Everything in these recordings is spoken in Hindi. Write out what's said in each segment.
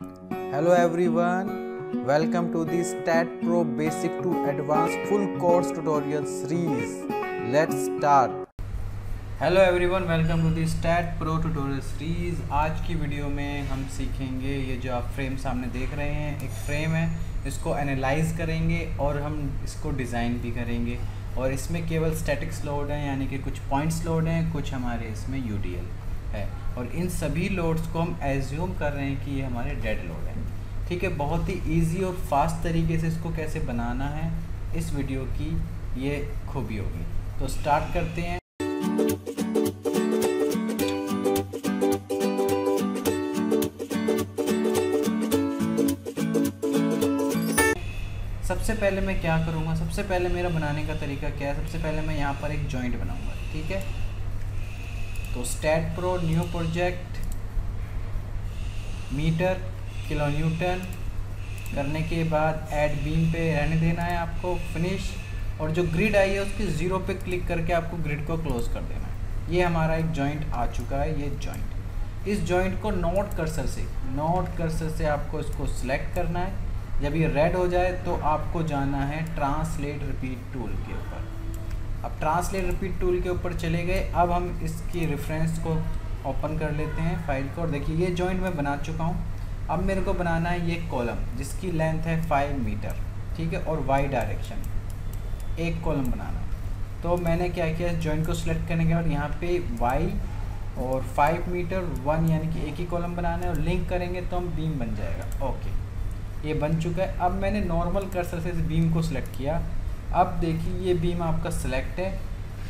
Hello everyone, welcome to the Stat Pro Basic to Advanced Full Course Tutorial Series. Let's start. Hello everyone welcome to the STAAD Pro tutorial series आज की वीडियो में हम सीखेंगे ये जो आप फ्रेम सामने देख रहे हैं एक फ्रेम है इसको एनालाइज करेंगे और हम इसको डिज़ाइन भी करेंगे और इसमें केवल स्टैटिक्स लोड हैं यानी कि कुछ पॉइंट्स लोड हैं कुछ हमारे इसमें यू है। और इन सभी लोड्स को हम एज्यूम कर रहे हैं कि ये हमारे डेड लोड हैं। ठीक है, बहुत ही ईजी और फास्ट तरीके से इसको कैसे बनाना है, इस वीडियो की ये खूबी होगी। तो स्टार्ट करते हैं। सबसे पहले मैं क्या करूँगा? सबसे पहले मेरा बनाने का तरीका क्या है? सबसे पहले मैं यहाँ पर एक जॉइंट बनाऊँगा, ठीक है? तो STAAD Pro new project meter kilo newton करने के बाद ऐड बीम पे रहने देना है आपको फिनिश और जो ग्रिड आई है उसके ज़ीरो पे क्लिक करके आपको ग्रिड को क्लोज कर देना है। ये हमारा एक जॉइंट आ चुका है, ये जॉइंट इस जॉइंट को नोट कर्सर से नोट कर्सर से आपको इसको सिलेक्ट करना है। जब ये रेड हो जाए तो आपको जाना है ट्रांसलेट रिपीट टूल के ऊपर। अब ट्रांसलेट रिपीट टूल के ऊपर चले गए। अब हम इसकी रेफरेंस को ओपन कर लेते हैं फ़ाइल को। और देखिए, ये जॉइंट मैं बना चुका हूँ। अब मेरे को बनाना है ये कॉलम जिसकी लेंथ है फाइव मीटर ठीक है? और वाई डायरेक्शन एक कॉलम बनाना। तो मैंने क्या किया जॉइंट को सिलेक्ट करने के बाद यहाँ पे वाई और फाइव मीटर वन यानी कि एक ही कॉलम बनाना है। और लिंक करेंगे तो हम बीम बन जाएगा। ओके ये बन चुका है। अब मैंने नॉर्मल कर्सर से इस बीम को सिलेक्ट किया। अब देखिए, ये बीम आपका सिलेक्ट है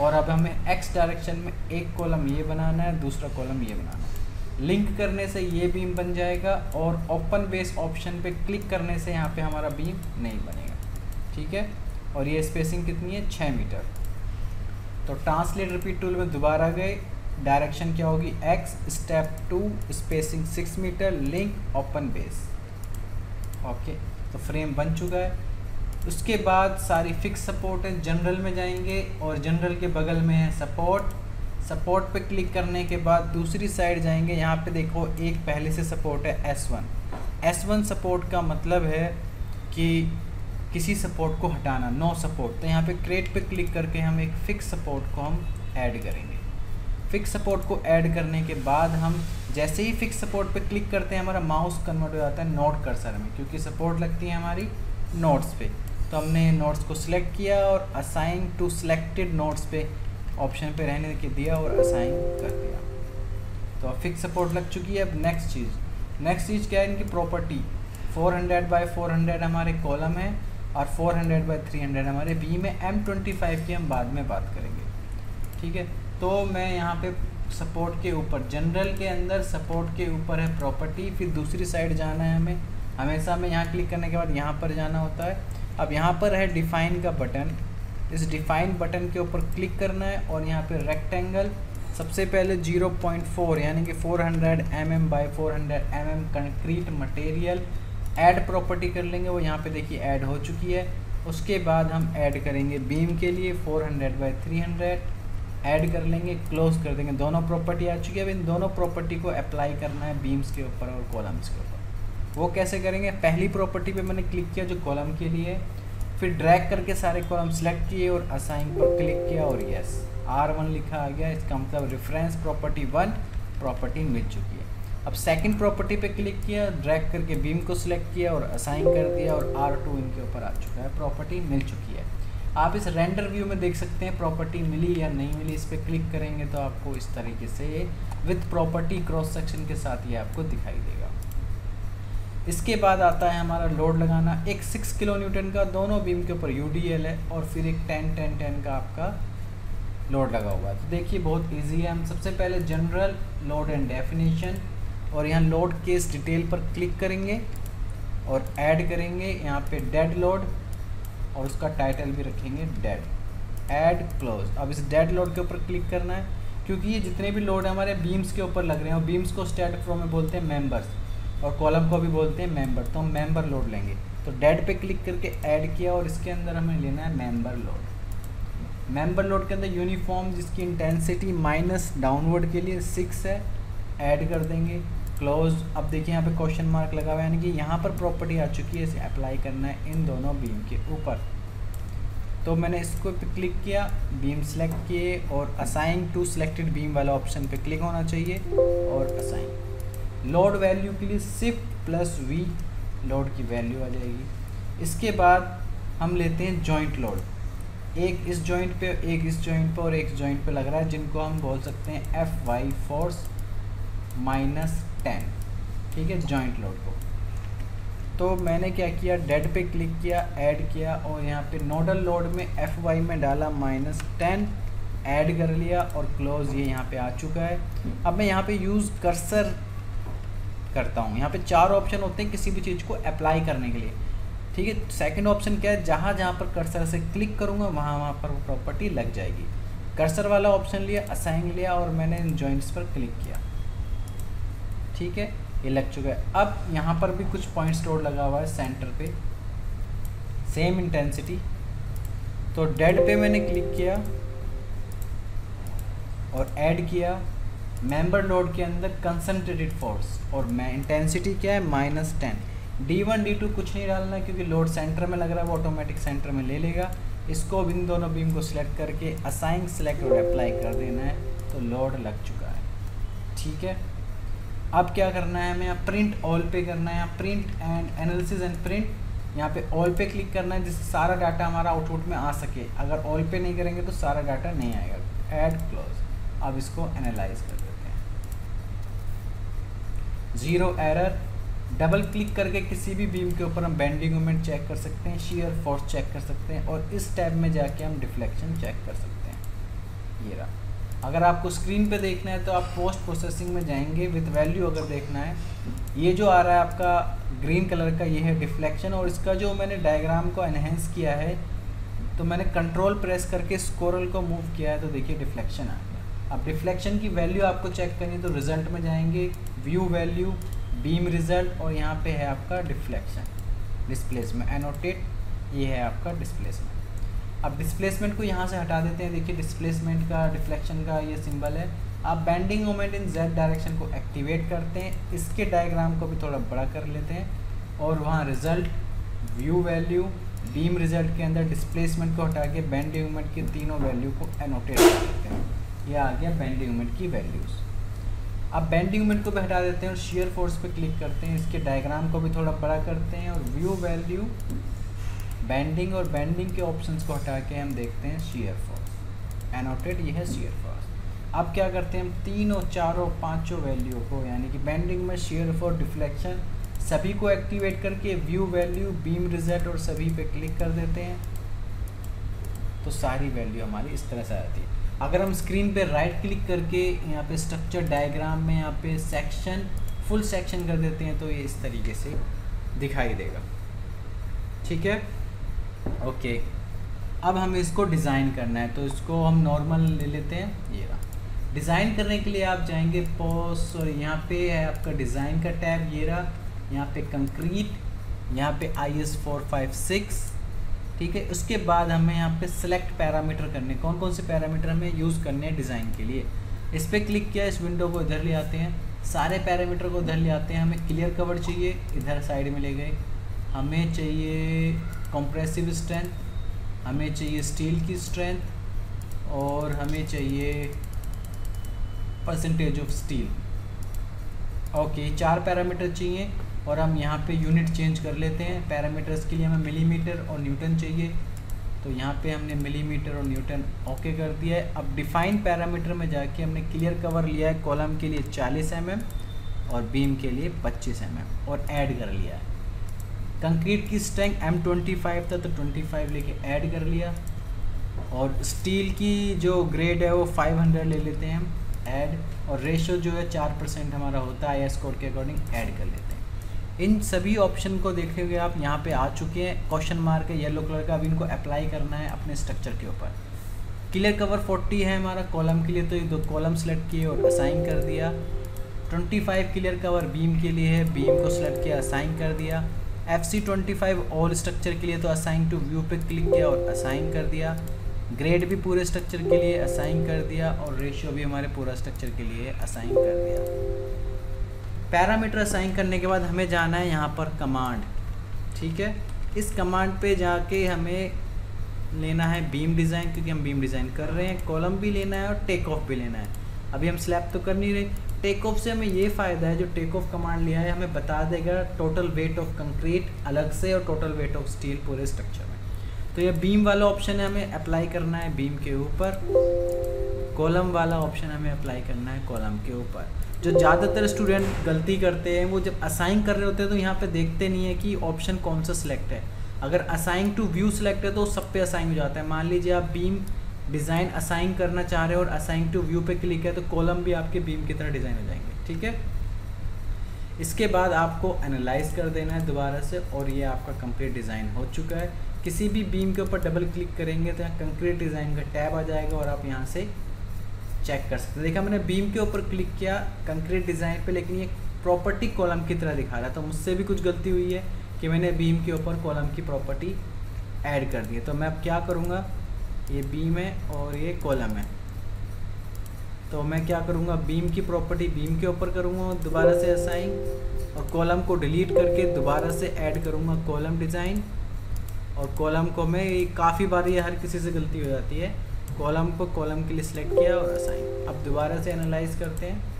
और अब हमें एक्स डायरेक्शन में एक कॉलम ये बनाना है, दूसरा कॉलम ये बनाना है। लिंक करने से ये बीम बन जाएगा और ओपन बेस ऑप्शन पे क्लिक करने से यहाँ पे हमारा बीम नहीं बनेगा। ठीक है? और ये स्पेसिंग कितनी है? छः मीटर। तो ट्रांसलेट रिपीट टूल में दोबारा गए। डायरेक्शन क्या होगी? X step two spacing six meter link open base okay तो फ्रेम बन चुका है। उसके बाद सारी फिक्स सपोर्ट है जनरल में जाएँगे और जनरल के बगल में है सपोर्ट सपोर्ट पे क्लिक करने के बाद दूसरी साइड जाएँगे, यहाँ पे देखो एक पहले से सपोर्ट है S one S one support का मतलब है कि किसी सपोर्ट को हटाना नो सपोर्ट तो यहाँ पे क्रेट पे क्लिक करके हम एक फिक्स सपोर्ट को हम ऐड करेंगे. फिक्स सपोर्ट को ऐड करने के बाद हम जैसे ही फिक्स सपोर्ट पे क्लिक करते हैं, हमारा माउस कन्वर्ट हो जाता है नोट कर्सर में, क्योंकि सपोर्ट लगती है हमारी नोट्स पे. तो हमने नोट्स को सिलेक्ट किया और असाइन टू सिलेक्टेड नोट्स पे ऑप्शन पे रहने के दिया और असाइन कर दिया। तो अब फिक्स सपोर्ट लग चुकी है। अब नेक्स्ट चीज़। नेक्स्ट चीज़ क्या है? इनकी प्रॉपर्टी 400 हंड्रेड बाई फोर हमारे कॉलम है और 400 हंड्रेड बाई थ्री हमारे बी में एम की हम बाद में बात करेंगे। ठीक है? तो मैं यहाँ पे सपोर्ट के ऊपर जनरल के अंदर सपोर्ट के ऊपर है प्रॉपर्टी फिर दूसरी साइड जाना है हमें। हमेशा हमें यहाँ क्लिक करने के बाद यहाँ पर जाना होता है। अब यहाँ पर है डिफाइन का बटन इस डिफाइन बटन के ऊपर क्लिक करना है और यहाँ पे रेक्टेंगल सबसे पहले 0.4 यानी कि 400 hundred M M by four hundred M M concrete material add property कर लेंगे. वो यहाँ पे देखिए ऐड हो चुकी है. उसके बाद हम ऐड करेंगे बीम के लिए 400 hundred by three hundred add कर लेंगे क्लोज कर देंगे. दोनों प्रॉपर्टी आ चुकी है. अब इन दोनों प्रॉपर्टी को अप्लाई करना है बीम्स के ऊपर और कॉलम्स के ऊपर. वो कैसे करेंगे? पहली प्रॉपर्टी पे मैंने क्लिक किया जो कॉलम के लिए, फिर ड्रैग करके सारे कॉलम सेलेक्ट किए और असाइन पर क्लिक किया और यस आर वन लिखा आ गया। इसका मतलब रेफरेंस प्रॉपर्टी वन प्रॉपर्टी मिल चुकी है। अब सेकंड प्रॉपर्टी पे क्लिक किया ड्रैग करके बीम को सिलेक्ट किया और असाइन कर दिया और आर टू इनके ऊपर आ चुका है। प्रॉपर्टी मिल चुकी है। आप इस रेंडर व्यू में देख सकते हैं प्रॉपर्टी मिली या नहीं मिली। इस पर क्लिक करेंगे तो आपको इस तरीके से विथ प्रॉपर्टी क्रॉस सेक्शन के साथ ये आपको दिखाई देगा। इसके बाद आता है हमारा लोड लगाना। एक सिक्स किलो न्यूटन का, दोनों बीम के ऊपर यूडीएल है और फिर एक टेन टेन टेन का आपका लोड लगा हुआ है। तो देखिए, बहुत इजी है। हम सबसे पहले जनरल लोड एंड डेफिनेशन और यहाँ लोड केस डिटेल पर क्लिक करेंगे और ऐड करेंगे। यहाँ पे डेड लोड और उसका टाइटल भी रखेंगे डेड ऐड क्लोज अब इस डेड लोड के ऊपर क्लिक करना है, क्योंकि ये जितने भी लोड हमारे बीम्स के ऊपर लग रहे हैं। और बीम्स को स्टेट फ्लो में बोलते हैं मेंबर्स और कॉलम को भी बोलते हैं मेंबर तो हम मेंबर लोड लेंगे। तो डेड पे क्लिक करके ऐड किया और इसके अंदर हमें लेना है मेंबर लोड मेंबर लोड के अंदर यूनिफॉर्म जिसकी इंटेंसिटी माइनस डाउनवर्ड के लिए सिक्स है ऐड कर देंगे। क्लोज अब देखिए यहाँ पे क्वेश्चन मार्क लगा हुआ है, यानी कि यहाँ पर प्रॉपर्टी आ चुकी है, इसे अप्लाई करना है इन दोनों बीम के ऊपर। तो मैंने इसको पे क्लिक किया बीम सेलेक्ट किए और असाइन टू सिलेक्टेड बीम वाला ऑप्शन पे क्लिक होना चाहिए और असाइन लोड वैल्यू के लिए सिफ्ट प्लस वी लोड की वैल्यू आ जाएगी। इसके बाद हम लेते हैं जॉइंट लोड एक इस जॉइंट पे, एक इस जॉइंट पे और एक जॉइंट पे लग रहा है, जिनको हम बोल सकते हैं F Y force minus ten ठीक है जॉइंट लोड को। तो मैंने क्या किया? डेड पे क्लिक किया ऐड किया और यहाँ पे नोडल लोड में एफ़ वाई में डाला माइनस टेन ऐड कर लिया और क्लोज ये यहाँ पे आ चुका है। अब मैं यहाँ पे यूज़ कर्सर करता हूँ। यहाँ पे चार ऑप्शन होते हैं किसी भी चीज़ को अप्लाई करने के लिए। ठीक है? सेकंड ऑप्शन क्या है? जहाँ जहाँ पर कर्सर से क्लिक करूँगा, वहाँ वहाँ पर वो प्रॉपर्टी लग जाएगी। कर्सर वाला ऑप्शन लिया असाइन लिया और मैंने इन जॉइंट्स पर क्लिक किया। ठीक है? ये लग चुका है। अब यहाँ पर भी कुछ पॉइंट स्टोर लगा हुआ है सेंटर पे। सेम इंटेंसिटी तो डेड पे मैंने क्लिक किया और ऐड किया। मेंबर नोड के अंदर कंसनट्रेटेड फोर्स और इंटेंसिटी क्या है? Minus ten D one D two कुछ नहीं डालना क्योंकि लोड सेंटर में लग रहा है, वो ऑटोमेटिक सेंटर में ले लेगा। इसको इन दोनों बीम को सिलेक्ट करके असाइन सेलेक्ट और अप्लाई कर देना है। तो लोड लग चुका है। ठीक है? अब क्या करना है हमें यहाँ प्रिंट ऑल पे करना है। यहाँ print and analysis and print यहाँ पे ऑल पे क्लिक करना है जिससे सारा डाटा हमारा आउटपुट में आ सके। अगर ऑल पे नहीं करेंगे तो सारा डाटा नहीं आएगा। ऐड क्लोज अब इसको एनालाइज कर देते हैं। ज़ीरो एरर डबल क्लिक करके किसी भी बीम के ऊपर हम बेंडिंग मोमेंट चेक कर सकते हैं शेयर फोर्स चेक कर सकते हैं और इस टैब में जाके हम डिफ्लेक्शन चेक कर सकते हैं। ये रहा। अगर आपको स्क्रीन पे देखना है तो आप पोस्ट प्रोसेसिंग में जाएँगे विथ वैल्यू अगर देखना है। ये जो आ रहा है आपका ग्रीन कलर का, ये है डिफ्लेक्शन और इसका जो मैंने डायग्राम को एनहेंस किया है तो मैंने कंट्रोल प्रेस करके स्कोरल को मूव किया है तो देखिए डिफ्लेक्शन आ अब डिफ्लेक्शन की वैल्यू आपको चेक करनी तो रिज़ल्ट में जाएँगे व्यू वैल्यू बीम रिज़ल्ट और यहाँ पे है आपका डिफ्लेक्शन डिस्प्लेसमेंट एनोटेट ये है आपका डिस्प्लेसमेंट अब डिस्प्लेसमेंट को यहाँ से हटा देते हैं, देखिए डिस्प्लेसमेंट का डिफ्लेक्शन का ये सिंबल है। आप bending moment in Z direction को एक्टिवेट करते हैं, इसके डायग्राम को भी थोड़ा बड़ा कर लेते हैं और वहाँ result view value beam result के अंदर डिस्प्लेसमेंट को हटा के बैंडिंग मोमेंट के तीनों वैल्यू को एनोटेट कर देते हैं। यह आ गया बैंडिंग मोमेंट की वैल्यूज़ अब बेंडिंग मोमेंट को भी हटा देते हैं और शेयर फोर्स पे क्लिक करते हैं। इसके डायग्राम को भी थोड़ा बड़ा करते हैं और व्यू वैल्यू बेंडिंग और बेंडिंग के ऑप्शंस को हटा के हम देखते हैं शेयर फोर्स एनोटेड ये है शेयर फोर्स अब क्या करते हैं हम? तीनों, चारों, पाँचों वैल्यू को, यानी कि बेंडिंग में शेयर फोर्स डिफ्लेक्शन सभी को एक्टिवेट करके व्यू वैल्यू बीम रिज़ल्ट और सभी पे क्लिक कर देते हैं। तो सारी वैल्यू हमारी इस तरह से आती है। अगर हम स्क्रीन पे राइट क्लिक करके यहाँ पे स्ट्रक्चर डायग्राम में यहाँ पे सेक्शन फुल सेक्शन कर देते हैं तो ये इस तरीके से दिखाई देगा। ठीक है? ओके अब हमें इसको डिज़ाइन करना है तो इसको हम नॉर्मल ले लेते हैं। ये रहा। डिज़ाइन करने के लिए आप जाएँगे पोस्ट और यहाँ पे है आपका डिज़ाइन का टैब, ये रहा। यहाँ पे कंक्रीट यहाँ पे I S four five six ठीक है? उसके बाद हमें यहाँ पे सिलेक्ट पैरामीटर करने कौन कौन से पैरामीटर हमें यूज़ करने हैं डिज़ाइन के लिए? इस पर क्लिक किया, इस विंडो को इधर ले आते हैं। सारे पैरामीटर को इधर ले आते हैं। हमें क्लियर कवर चाहिए, इधर साइड में ले गए। हमें चाहिए कॉम्प्रेसिव स्ट्रेंथ हमें चाहिए स्टील की स्ट्रेंथ और हमें चाहिए परसेंटेज ऑफ़ स्टील ओके चार पैरामीटर चाहिए। और हम यहाँ पे यूनिट चेंज कर लेते हैं। पैरामीटर्स के लिए हमें मिलीमीटर और न्यूटन चाहिए। तो यहाँ पे हमने मिलीमीटर और न्यूटन ओके कर दिया है। अब डिफाइन पैरामीटर में जाके हमने क्लियर कवर लिया है कॉलम के लिए 40 एम mm और बीम के लिए 25 एम mm और ऐड कर लिया है। कंक्रीट की स्ट्रेंथ एम ट्वेंटी फाइव था तो 25 लेके ऐड कर लिया। और स्टील की जो ग्रेड है, वो 500 ले लेते हैं हम ऐड और रेशो जो है, चार परसेंट हमारा होता है आई कोड के अकॉर्डिंग ऐड कर लेते हैं। इन सभी ऑप्शन को देखेंगे आप यहाँ पे आ चुके हैं। क्वेश्चन मार्क है येलो कलर का। अभी इनको अप्लाई करना है अपने स्ट्रक्चर के ऊपर। क्लियर कवर 40 है हमारा। कॉलम के लिए तो ये दो कॉलम सेलेक्ट किए और असाइन कर दिया। 25 क्लियर कवर बीम के लिए है। बीम को सेलेक्ट किया असाइन कर दिया। F C twenty five all structure के लिए तो असाइन टू व्यू पे क्लिक किया और असाइन कर दिया। ग्रेड भी पूरे स्ट्रक्चर के लिए असाइन कर दिया और रेशियो भी हमारे पूरा स्ट्रक्चर के लिए असाइन कर दिया। पैरामीटर असाइन करने के बाद हमें जाना है यहाँ पर कमांड ठीक है? इस कमांड पे जाके हमें लेना है बीम डिज़ाइन क्योंकि हम बीम डिज़ाइन कर रहे हैं। कॉलम भी लेना है और टेक ऑफ़ भी लेना है। अभी हम स्लैब तो कर नहीं रहे। टेक ऑफ़ से हमें ये फ़ायदा है, जो टेक ऑफ़ कमांड लिया है, हमें बता देगा टोटल वेट ऑफ़ कंक्रीट अलग से और टोटल वेट ऑफ़ स्टील पूरे स्ट्रक्चर में। तो ये बीम वाला ऑप्शन है, हमें अप्लाई करना है बीम के ऊपर। कॉलम वाला ऑप्शन हमें अप्लाई करना है कॉलम के ऊपर। जो ज़्यादातर स्टूडेंट गलती करते हैं, वो जब असाइन कर रहे होते हैं तो यहाँ पे देखते नहीं है कि ऑप्शन कौन सा सिलेक्ट है। अगर असाइन टू व्यू सिलेक्ट है तो सब पे असाइन हो जाता है। मान लीजिए आप बीम डिज़ाइन असाइन करना चाह रहे हो और असाइन टू व्यू पे क्लिक है तो कॉलम भी आपके बीम की तरह डिज़ाइन हो जाएँगे, ठीक है? इसके बाद आपको एनालाइज कर देना है दोबारा से, और ये आपका कंप्लीट डिज़ाइन हो चुका है। किसी भी बीम के ऊपर डबल क्लिक करेंगे तो यहाँ कंक्रीट डिज़ाइन का टैब आ जाएगा, और आप यहाँ से चेक कर सकते हैं। देखा मैंने बीम के ऊपर क्लिक किया कंक्रीट डिज़ाइन पे, लेकिन ये प्रॉपर्टी कॉलम की तरह दिखा रहा है। तो मुझसे भी कुछ गलती हुई है कि मैंने बीम के ऊपर कॉलम की प्रॉपर्टी ऐड कर दी है। तो मैं अब क्या करूँगा? ये बीम है और ये कॉलम है। तो मैं क्या करूँगा? बीम की प्रॉपर्टी बीम के ऊपर करूँगा दोबारा से असाइन और कॉलम को डिलीट करके दोबारा से ऐड करूँगा कॉलम डिज़ाइन और कॉलम को मैं काफ़ी बार ये हर किसी से गलती हो जाती है। कॉलम को कॉलम के लिए सिलेक्ट किया और असाइन अब दोबारा से एनालाइज करते हैं।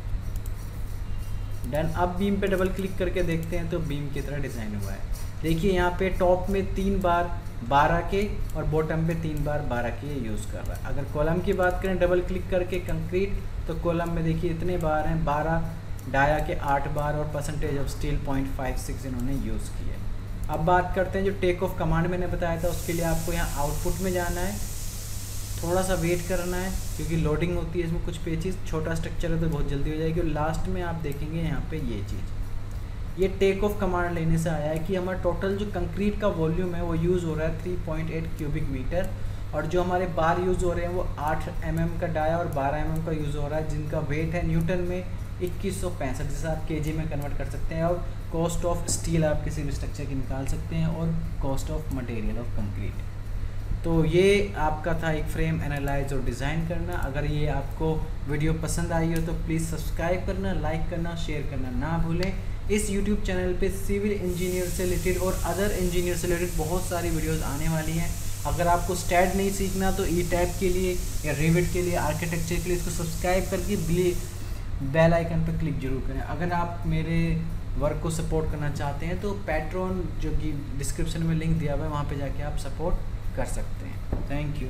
डन अब बीम पे डबल क्लिक करके देखते हैं तो बीम की तरह डिज़ाइन हुआ है। देखिए यहाँ पे टॉप में तीन बार बारह के और बॉटम पे तीन बार बारह के यूज़ कर रहा है। अगर कॉलम की बात करें डबल क्लिक करके कंक्रीट तो कॉलम में देखिए इतने बार हैं, बारह, डाया के आठ बार और percentage of steel point five six इन्होंने यूज़ किए अब बात करते हैं जो टेक ऑफ़ कमांड मैंने बताया था, उसके लिए आपको यहाँ आउटपुट में जाना है। थोड़ा सा वेट करना है, क्योंकि लोडिंग होती है, इसमें कुछ पेचीज छोटा स्ट्रक्चर है तो बहुत जल्दी हो जाएगी। और लास्ट में आप देखेंगे यहाँ पे ये चीज़। ये टेक ऑफ़ कमांड लेने से आया है कि हमारा टोटल जो कंक्रीट का वॉल्यूम है, वो यूज़ हो रहा है 3.8 क्यूबिक मीटर और जो हमारे बार यूज़ हो रहे हैं, वो आठ एम mm का डाया और 12 एम mm का यूज़ हो रहा है, जिनका वेट है न्यूटन में इक्कीस सौ पैंसठ, जैसे आप के जी में कन्वर्ट कर सकते हैं। और कॉस्ट ऑफ़ स्टील आप किसी भी स्ट्रक्चर की निकाल सकते हैं, और cost of material of concrete तो ये आपका था एक फ्रेम एनालाइज और डिज़ाइन करना। अगर ये आपको वीडियो पसंद आई हो तो प्लीज़ सब्सक्राइब करना, लाइक करना, शेयर करना ना भूलें। इस यूट्यूब चैनल पे सिविल इंजीनियर से रिलेटेड और अदर इंजीनियर से रिलेटेड बहुत सारी वीडियोस आने वाली हैं। अगर आपको स्टैट नहीं सीखना तो ई टैप के लिए या रिविट के लिए आर्किटेक्चर के लिए इसको सब्सक्राइब करके बेल आइकन पर क्लिक ज़रूर करें। अगर आप मेरे वर्क को सपोर्ट करना चाहते हैं तो पैट्रॉन जो कि डिस्क्रिप्शन में लिंक दिया हुआ है, वहाँ पर जाके आप सपोर्ट कर सकते हैं। Thank you